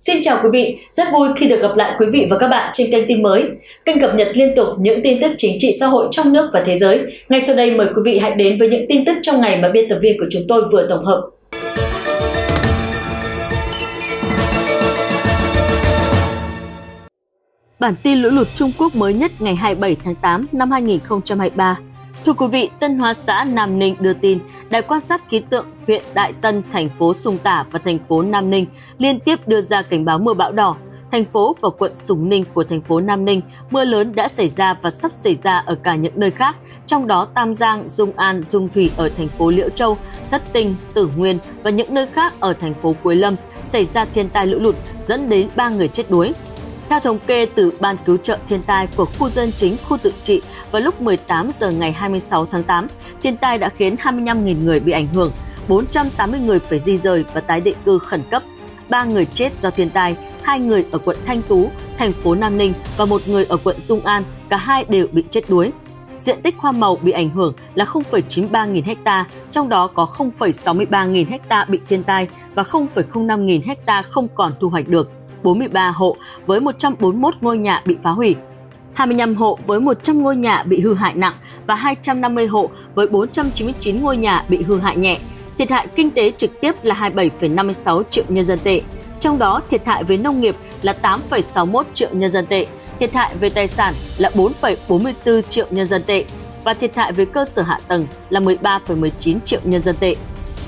Xin chào quý vị, rất vui khi được gặp lại quý vị và các bạn trên kênh tin mới, kênh cập nhật liên tục những tin tức chính trị xã hội trong nước và thế giới. Ngay sau đây mời quý vị hãy đến với những tin tức trong ngày mà biên tập viên của chúng tôi vừa tổng hợp. Bản tin lũ lụt Trung Quốc mới nhất ngày 27 tháng 8 năm 2023 Thưa quý vị, Tân Hóa xã Nam Ninh đưa tin, Đài quan sát khí tượng huyện Đại Tân, thành phố Sùng Tả và thành phố Nam Ninh liên tiếp đưa ra cảnh báo mưa bão đỏ. Thành phố và quận Sùng Ninh của thành phố Nam Ninh, mưa lớn đã xảy ra và sắp xảy ra ở cả những nơi khác, trong đó Tam Giang, Dung An, Dung Thủy ở thành phố Liễu Châu, Thất Tinh, Tử Nguyên và những nơi khác ở thành phố Quế Lâm xảy ra thiên tai lũ lụt dẫn đến 3 người chết đuối. Theo thống kê từ Ban Cứu trợ Thiên tai của khu dân chính khu tự trị vào lúc 18 giờ ngày 26 tháng 8, thiên tai đã khiến 25.000 người bị ảnh hưởng, 480 người phải di rời và tái định cư khẩn cấp, 3 người chết do thiên tai, 2 người ở quận Thanh Tú, thành phố Nam Ninh và một người ở quận Dung An, cả hai đều bị chết đuối. Diện tích hoa màu bị ảnh hưởng là 0,93 nghìn hecta, trong đó có 0,63 nghìn hecta bị thiên tai và 0,05 nghìn hecta không còn thu hoạch được. 43 hộ với 141 ngôi nhà bị phá hủy. 25 hộ với 100 ngôi nhà bị hư hại nặng và 250 hộ với 499 ngôi nhà bị hư hại nhẹ. Thiệt hại kinh tế trực tiếp là 27,56 triệu nhân dân tệ, trong đó thiệt hại về nông nghiệp là 8,61 triệu nhân dân tệ, thiệt hại về tài sản là 4,44 triệu nhân dân tệ và thiệt hại về cơ sở hạ tầng là 13,19 triệu nhân dân tệ.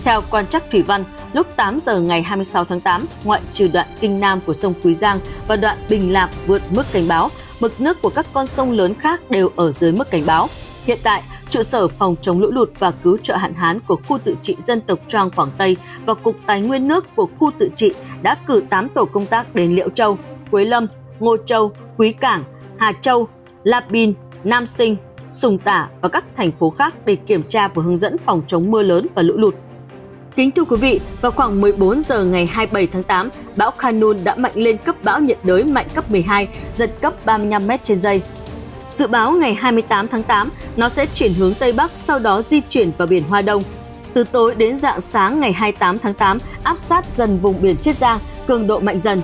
Theo quan trắc thủy văn, lúc 8 giờ ngày 26 tháng 8, ngoại trừ đoạn kinh nam của sông Quý Giang và đoạn Bình Lạc vượt mức cảnh báo, mực nước của các con sông lớn khác đều ở dưới mức cảnh báo. Hiện tại, trụ sở phòng chống lũ lụt và cứu trợ hạn hán của khu tự trị dân tộc Trang Quảng Tây và Cục Tài nguyên nước của khu tự trị đã cử 8 tổ công tác đến Liễu Châu, Quế Lâm, Ngô Châu, Quý Cảng, Hà Châu, Lạp Bin, Nam Sinh, Sùng Tả và các thành phố khác để kiểm tra và hướng dẫn phòng chống mưa lớn và lũ lụt. Kính thưa quý vị, vào khoảng 14 giờ ngày 27 tháng 8, bão Khanun đã mạnh lên cấp bão nhiệt đới mạnh cấp 12, giật cấp 35 m trên giây. Dự báo ngày 28 tháng 8, nó sẽ chuyển hướng Tây Bắc, sau đó di chuyển vào biển Hoa Đông. Từ tối đến dạng sáng ngày 28 tháng 8, áp sát dần vùng biển Chiết Giang, cường độ mạnh dần.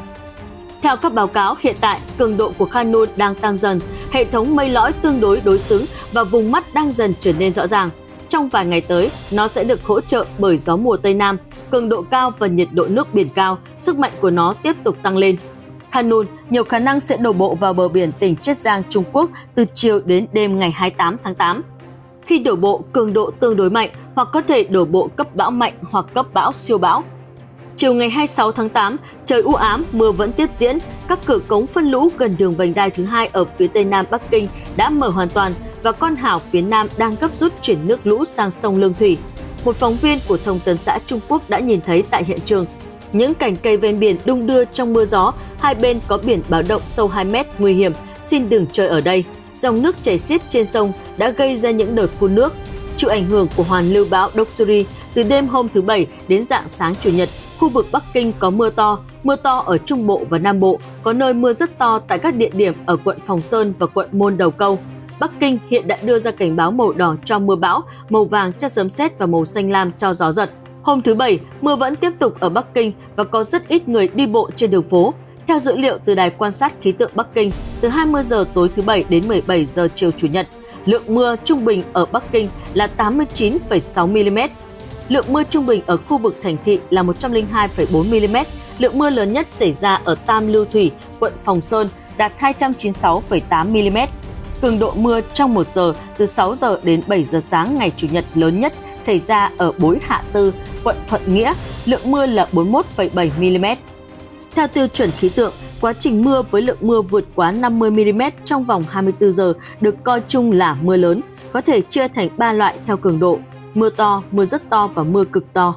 Theo các báo cáo, hiện tại cường độ của Khanun đang tăng dần, hệ thống mây lõi tương đối đối xứng và vùng mắt đang dần trở nên rõ ràng. Trong vài ngày tới, nó sẽ được hỗ trợ bởi gió mùa Tây Nam, cường độ cao và nhiệt độ nước biển cao, sức mạnh của nó tiếp tục tăng lên. Khanun nhiều khả năng sẽ đổ bộ vào bờ biển tỉnh Chiết Giang, Trung Quốc từ chiều đến đêm ngày 28 tháng 8. Khi đổ bộ, cường độ tương đối mạnh hoặc có thể đổ bộ cấp bão mạnh hoặc cấp bão siêu bão. Chiều ngày 26 tháng 8, trời u ám, mưa vẫn tiếp diễn. Các cửa cống phân lũ gần đường vành đai thứ hai ở phía tây nam Bắc Kinh đã mở hoàn toàn và con hào phía Nam đang gấp rút chuyển nước lũ sang sông Lương Thủy. Một phóng viên của Thông tấn xã Trung Quốc đã nhìn thấy tại hiện trường những cành cây ven biển đung đưa trong mưa gió, hai bên có biển báo động sâu 2 mét nguy hiểm, xin đừng chơi ở đây. Dòng nước chảy xiết trên sông đã gây ra những đợt phun nước. Chịu ảnh hưởng của hoàn lưu bão Doksuri, từ đêm hôm thứ Bảy đến dạng sáng Chủ nhật, khu vực Bắc Kinh có mưa to, mưa to ở Trung Bộ và Nam Bộ, có nơi mưa rất to tại các địa điểm ở quận Phòng Sơn và quận Môn Đầu Câu. Bắc Kinh hiện đã đưa ra cảnh báo màu đỏ cho mưa bão, màu vàng cho sấm sét và màu xanh lam cho gió giật. Hôm thứ Bảy, mưa vẫn tiếp tục ở Bắc Kinh và có rất ít người đi bộ trên đường phố. Theo dữ liệu từ Đài quan sát khí tượng Bắc Kinh, từ 20 giờ tối thứ Bảy đến 17 giờ chiều Chủ nhật, lượng mưa trung bình ở Bắc Kinh là 89,6 mm. Lượng mưa trung bình ở khu vực thành thị là 102,4 mm. Lượng mưa lớn nhất xảy ra ở Tam Lưu Thủy, quận Phòng Sơn đạt 296,8 mm. Cường độ mưa trong một giờ từ 6 giờ đến 7 giờ sáng ngày Chủ nhật lớn nhất xảy ra ở Bối Hạ Tư, quận Thuận Nghĩa, lượng mưa là 41,7 mm. Theo tiêu chuẩn khí tượng, quá trình mưa với lượng mưa vượt quá 50 mm trong vòng 24 giờ được coi chung là mưa lớn, có thể chia thành 3 loại theo cường độ: mưa to, mưa rất to và mưa cực to.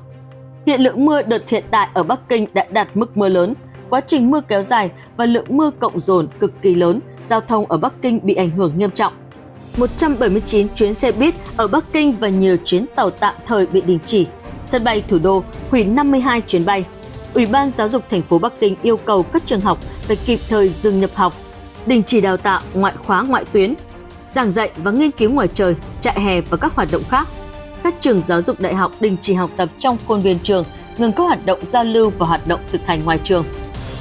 Hiện lượng mưa đợt hiện tại ở Bắc Kinh đã đạt mức mưa lớn, quá trình mưa kéo dài và lượng mưa cộng dồn cực kỳ lớn, giao thông ở Bắc Kinh bị ảnh hưởng nghiêm trọng. 179 chuyến xe buýt ở Bắc Kinh và nhiều chuyến tàu tạm thời bị đình chỉ. Sân bay thủ đô hủy 52 chuyến bay. Ủy ban Giáo dục thành phố Bắc Kinh yêu cầu các trường học phải kịp thời dừng nhập học, đình chỉ đào tạo ngoại khóa ngoại tuyến, giảng dạy và nghiên cứu ngoài trời, trại hè và các hoạt động khác. Các trường giáo dục đại học đình chỉ học tập trong khuôn viên trường, ngừng các hoạt động giao lưu và hoạt động thực hành ngoài trường.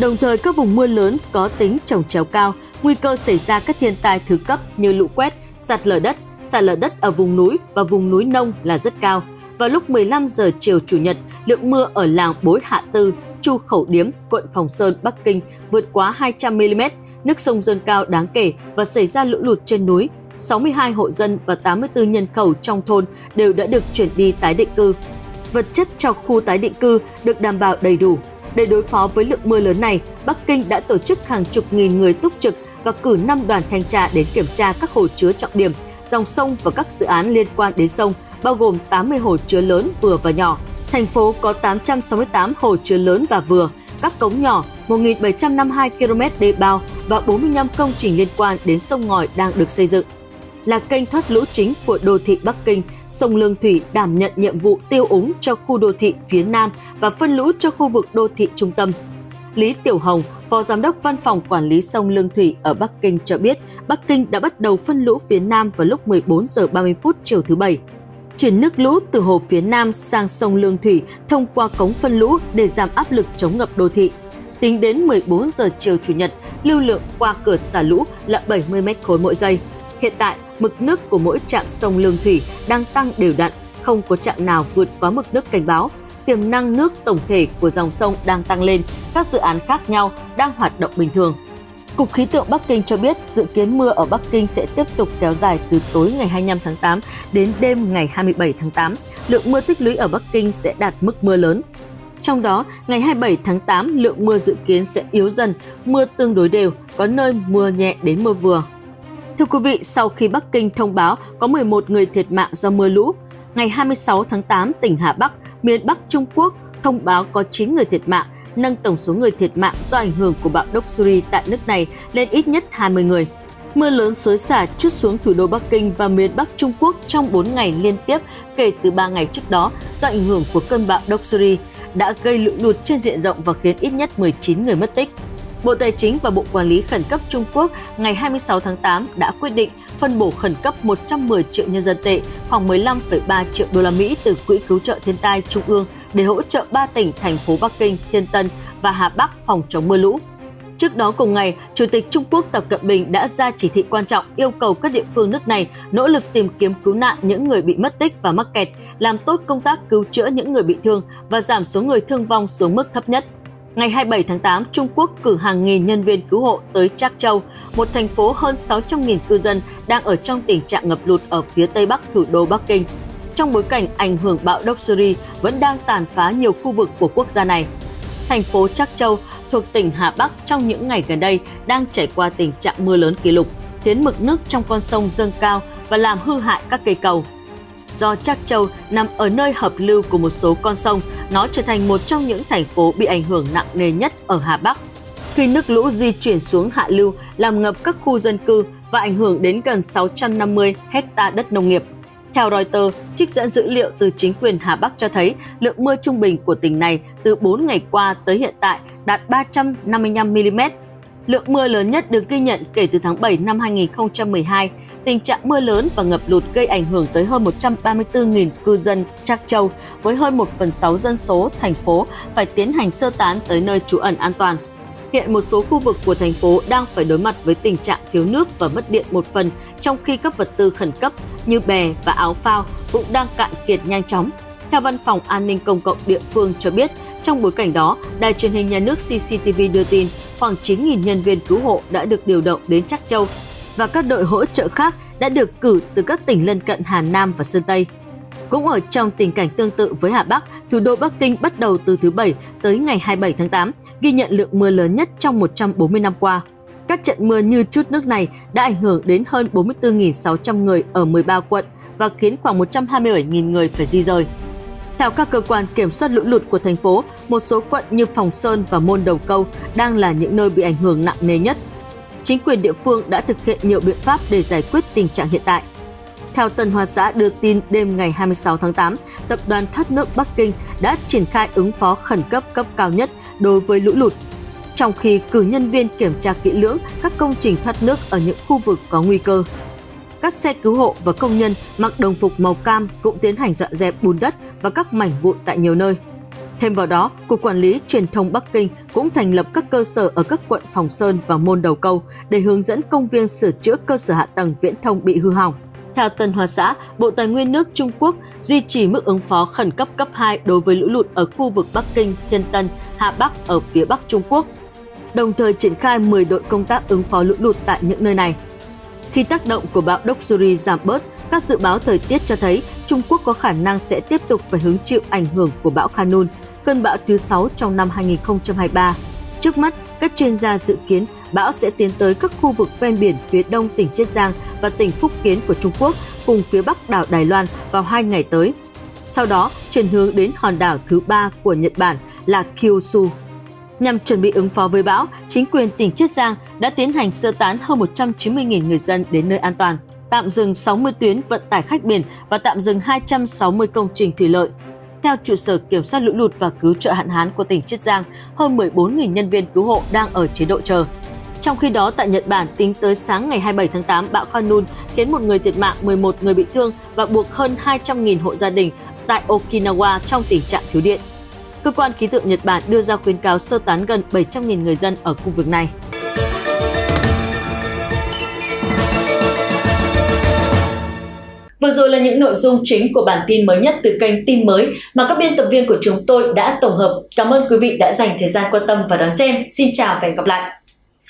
Đồng thời các vùng mưa lớn có tính trồng chéo cao, nguy cơ xảy ra các thiên tai thứ cấp như lũ quét, sạt lở đất, sạt lở đất ở vùng núi và vùng núi nông là rất cao. Vào lúc 15 giờ chiều Chủ nhật, lượng mưa ở làng Bối Hạ Tư, Chu Khẩu Điếm, quận Phòng Sơn, Bắc Kinh vượt quá 200 mm, nước sông dâng cao đáng kể và xảy ra lũ lụt trên núi. 62 hộ dân và 84 nhân khẩu trong thôn đều đã được chuyển đi tái định cư. Vật chất cho khu tái định cư được đảm bảo đầy đủ. Để đối phó với lượng mưa lớn này, Bắc Kinh đã tổ chức hàng chục nghìn người túc trực và cử 5 đoàn thanh tra đến kiểm tra các hồ chứa trọng điểm, dòng sông và các dự án liên quan đến sông, bao gồm 80 hồ chứa lớn vừa và nhỏ. Thành phố có 868 hồ chứa lớn và vừa, các cống nhỏ, 1.752 km đê bao và 45 công trình liên quan đến sông ngòi đang được xây dựng. Là kênh thoát lũ chính của đô thị Bắc Kinh, sông Lương Thủy đảm nhận nhiệm vụ tiêu úng cho khu đô thị phía Nam và phân lũ cho khu vực đô thị trung tâm. Lý Tiểu Hồng, Phó Giám đốc Văn phòng Quản lý sông Lương Thủy ở Bắc Kinh cho biết, Bắc Kinh đã bắt đầu phân lũ phía Nam vào lúc 14 giờ 30 phút chiều thứ Bảy chuyển nước lũ từ hồ phía Nam sang sông Lương Thủy thông qua cống phân lũ để giảm áp lực chống ngập đô thị. Tính đến 14 giờ chiều Chủ nhật, lưu lượng qua cửa xả lũ là 70 mét khối mỗi giây. Hiện tại, mực nước của mỗi trạm sông Lương Thủy đang tăng đều đặn, không có trạm nào vượt quá mực nước cảnh báo. Tiềm năng nước tổng thể của dòng sông đang tăng lên, các dự án khác nhau đang hoạt động bình thường. Cục Khí tượng Bắc Kinh cho biết dự kiến mưa ở Bắc Kinh sẽ tiếp tục kéo dài từ tối ngày 25 tháng 8 đến đêm ngày 27 tháng 8. Lượng mưa tích lũy ở Bắc Kinh sẽ đạt mức mưa lớn. Trong đó, ngày 27 tháng 8, lượng mưa dự kiến sẽ yếu dần, mưa tương đối đều, có nơi mưa nhẹ đến mưa vừa. Thưa quý vị, sau khi Bắc Kinh thông báo có 11 người thiệt mạng do mưa lũ, ngày 26 tháng 8, tỉnh Hà Bắc, miền Bắc Trung Quốc thông báo có 9 người thiệt mạng nâng tổng số người thiệt mạng do ảnh hưởng của bão Doksuri tại nước này lên ít nhất 20 người. Mưa lớn xối xả chút xuống thủ đô Bắc Kinh và miền Bắc Trung Quốc trong 4 ngày liên tiếp kể từ 3 ngày trước đó do ảnh hưởng của cơn bão Doksuri đã gây lũ lụt trên diện rộng và khiến ít nhất 19 người mất tích. Bộ Tài chính và Bộ Quản lý Khẩn cấp Trung Quốc ngày 26 tháng 8 đã quyết định phân bổ khẩn cấp 110 triệu nhân dân tệ, khoảng 15,3 triệu đô la Mỹ từ Quỹ cứu trợ thiên tai Trung ương để hỗ trợ 3 tỉnh thành phố Bắc Kinh, Thiên Tân và Hà Bắc phòng chống mưa lũ. Trước đó cùng ngày, Chủ tịch Trung Quốc Tập Cận Bình đã ra chỉ thị quan trọng yêu cầu các địa phương nước này nỗ lực tìm kiếm cứu nạn những người bị mất tích và mắc kẹt, làm tốt công tác cứu chữa những người bị thương và giảm số người thương vong xuống mức thấp nhất. Ngày 27 tháng 8, Trung Quốc cử hàng nghìn nhân viên cứu hộ tới Trác Châu, một thành phố hơn 600.000 cư dân đang ở trong tình trạng ngập lụt ở phía tây bắc thủ đô Bắc Kinh trong bối cảnh ảnh hưởng bão Doksuri vẫn đang tàn phá nhiều khu vực của quốc gia này. Thành phố Trắc Châu thuộc tỉnh Hà Bắc trong những ngày gần đây đang trải qua tình trạng mưa lớn kỷ lục, khiến mực nước trong con sông dâng cao và làm hư hại các cây cầu. Do Trác Châu nằm ở nơi hợp lưu của một số con sông, nó trở thành một trong những thành phố bị ảnh hưởng nặng nề nhất ở Hà Bắc. Khi nước lũ di chuyển xuống hạ lưu, làm ngập các khu dân cư và ảnh hưởng đến gần 650 hecta đất nông nghiệp. Theo Reuters, trích dẫn dữ liệu từ chính quyền Hà Bắc cho thấy lượng mưa trung bình của tỉnh này từ 4 ngày qua tới hiện tại đạt 355 mm. Lượng mưa lớn nhất được ghi nhận kể từ tháng 7 năm 2012. Tình trạng mưa lớn và ngập lụt gây ảnh hưởng tới hơn 134.000 cư dân Trác Châu, với hơn 1 phần 6 dân số thành phố phải tiến hành sơ tán tới nơi trú ẩn an toàn. Hiện một số khu vực của thành phố đang phải đối mặt với tình trạng thiếu nước và mất điện một phần, trong khi các vật tư khẩn cấp như bè và áo phao cũng đang cạn kiệt nhanh chóng. Theo Văn phòng An ninh Công cộng địa phương cho biết, trong bối cảnh đó, Đài truyền hình nhà nước CCTV đưa tin khoảng 9.000 nhân viên cứu hộ đã được điều động đến Trắc Châu và các đội hỗ trợ khác đã được cử từ các tỉnh lân cận Hà Nam và Sơn Tây. Cũng ở trong tình cảnh tương tự với Hà Bắc, thủ đô Bắc Kinh bắt đầu từ thứ Bảy tới ngày 27 tháng 8, ghi nhận lượng mưa lớn nhất trong 140 năm qua. Các trận mưa như chút nước này đã ảnh hưởng đến hơn 44.600 người ở 13 quận và khiến khoảng 127.000 người phải di rời. Theo các cơ quan kiểm soát lũ lụt của thành phố, một số quận như Phòng Sơn và Môn Đầu Câu đang là những nơi bị ảnh hưởng nặng nề nhất. Chính quyền địa phương đã thực hiện nhiều biện pháp để giải quyết tình trạng hiện tại. Theo Tân Hoa Xã đưa tin đêm ngày 26 tháng 8, Tập đoàn Thoát nước Bắc Kinh đã triển khai ứng phó khẩn cấp cấp cao nhất đối với lũ lụt, trong khi cử nhân viên kiểm tra kỹ lưỡng các công trình thoát nước ở những khu vực có nguy cơ. Các xe cứu hộ và công nhân mặc đồng phục màu cam cũng tiến hành dọn dẹp bùn đất và các mảnh vụn tại nhiều nơi. Thêm vào đó, Cục Quản lý Truyền thông Bắc Kinh cũng thành lập các cơ sở ở các quận Phòng Sơn và Môn Đầu Câu để hướng dẫn công viên sửa chữa cơ sở hạ tầng viễn thông bị hư hỏng. Theo Tân Hoa Xã, Bộ Tài nguyên nước Trung Quốc duy trì mức ứng phó khẩn cấp cấp 2 đối với lũ lụt ở khu vực Bắc Kinh, Thiên Tân, Hà Bắc ở phía Bắc Trung Quốc, đồng thời triển khai 10 đội công tác ứng phó lũ lụt tại những nơi này. Khi tác động của bão Doksuri giảm bớt, các dự báo thời tiết cho thấy Trung Quốc có khả năng sẽ tiếp tục phải hứng chịu ảnh hưởng của bão Khanun, cơn bão thứ 6 trong năm 2023. Trước mắt, các chuyên gia dự kiến bão sẽ tiến tới các khu vực ven biển phía đông tỉnh Chiết Giang và tỉnh Phúc Kiến của Trung Quốc cùng phía bắc đảo Đài Loan vào hai ngày tới. Sau đó, chuyển hướng đến hòn đảo thứ ba của Nhật Bản là Kyushu. Nhằm chuẩn bị ứng phó với bão, chính quyền tỉnh Chiết Giang đã tiến hành sơ tán hơn 190.000 người dân đến nơi an toàn, tạm dừng 60 tuyến vận tải khách biển và tạm dừng 260 công trình thủy lợi. Theo trụ sở kiểm soát lũ lụt và cứu trợ hạn hán của tỉnh Chiết Giang, hơn 14.000 nhân viên cứu hộ đang ở chế độ chờ. Trong khi đó, tại Nhật Bản, tính tới sáng ngày 27 tháng 8, bão Khanun khiến một người thiệt mạng, 11 người bị thương và buộc hơn 200.000 hộ gia đình tại Okinawa trong tình trạng thiếu điện. Cơ quan khí tượng Nhật Bản đưa ra khuyến cáo sơ tán gần 700.000 người dân ở khu vực này. Rồi là những nội dung chính của bản tin mới nhất từ kênh tin mới mà các biên tập viên của chúng tôi đã tổng hợp. Cảm ơn quý vị đã dành thời gian quan tâm và đón xem. Xin chào và hẹn gặp lại!